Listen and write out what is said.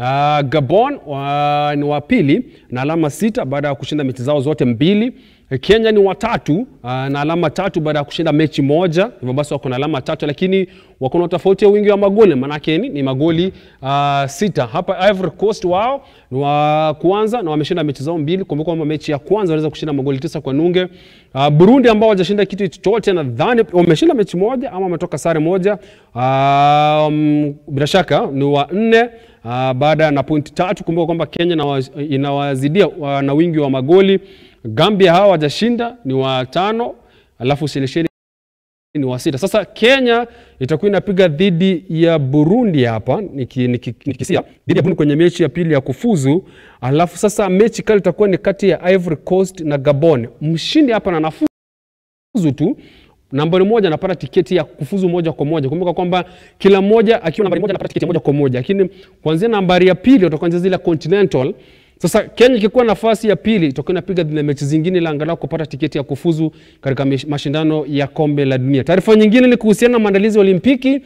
Uh, Gabon wa, ni wa pili na alama sita baada ya kushinda mechi zao zote mbili. Kenya ni watatu uh, na alama tatu baada ya kushinda mechi moja, hivyo basi wako na alama tatu, lakini wako na tofauti ya wingi wa magoli, maanake ni, ni magoli uh, sita. Hapa Ivory Coast wao ni wa kwanza na wameshinda mechi zao mbili. Kumbuka kwamba mechi ya kwanza waliweza kushinda magoli tisa kwa nunge. Uh, Burundi ambao hawajashinda kitu chochote, nadhani wameshinda mechi moja ama wametoka sare moja. Uh, Um, bila shaka ni wa nne uh, baada na pointi tatu. Kumbuka kwamba Kenya inawa- inawazidia uh, na wingi wa magoli. Gambia hawa wajashinda ni wa tano, alafu Seychelles ni wa sita. Sasa Kenya itakuwa inapiga dhidi ya Burundi hapa nikisia niki- niki- dhidi ya Burundi kwenye mechi ya pili ya kufuzu, alafu sasa mechi kali itakuwa ni kati ya Ivory Coast na Gabon. Mshindi hapa na nafuzu tu nambari moja anapata tiketi ya kufuzu moja kwa moja. Kumbuka kwamba kila mmoja akiwa nambari moja anapata tiketi moja kwa moja, lakini kuanzia nambari ya pili utakuanzia zile continental. Sasa Kenya ikikuwa nafasi ya pili itakuwa inapiga zile mechi zingine la angalau kupata tiketi ya kufuzu katika mashindano ya kombe la dunia. Taarifa nyingine ni kuhusiana na maandalizi ya Olimpiki